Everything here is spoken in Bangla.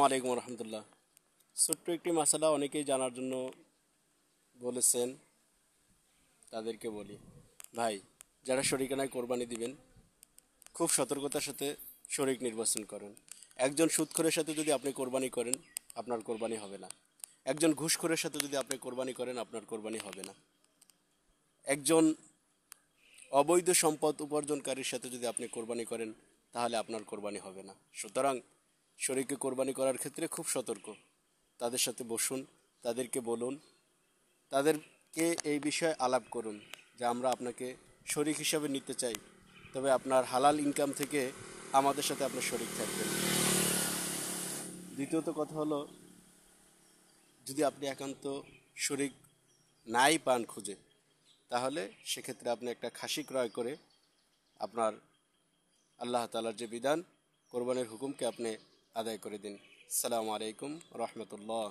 আলাইকুম রহমতুল্লাহ ছোট্ট একটি মশালা অনেকেই জানার জন্য বলেছেন, তাদেরকে বলি। ভাই, যারা শরিকানায় কোরবানি দিবেন, খুব সতর্কতার সাথে শরিক নির্বাচন করেন। একজন সুদখোরের সাথে যদি আপনি কোরবানি করেন, আপনার কোরবানি হবে না। একজন ঘুষখোরের সাথে যদি আপনি কোরবানি করেন, আপনার কোরবানি হবে না। একজন অবৈধ সম্পদ উপার্জনকারীর সাথে যদি আপনি কোরবানি করেন, তাহলে আপনার কোরবানি হবে না। সুতরাং শরীরকে কোরবানি করার ক্ষেত্রে খুব সতর্ক। তাদের সাথে বসুন, তাদেরকে বলুন, তাদেরকে এই বিষয়ে আলাপ করুন যে আমরা আপনাকে শরিক হিসাবে নিতে চাই, তবে আপনার হালাল ইনকাম থেকে আমাদের সাথে আপনার শরিক থাকবেন। দ্বিতীয়ত কথা হলো, যদি আপনি একান্ত শরিক নাই পান খুঁজে, তাহলে সেক্ষেত্রে আপনি একটা খাসি ক্রয় করে আপনার আল্লাহ তালার যে বিধান, কোরবানির হুকুমকে আপনি আদায় করে দিন। সালামু আলাইকুম রহমতুল্লাহ।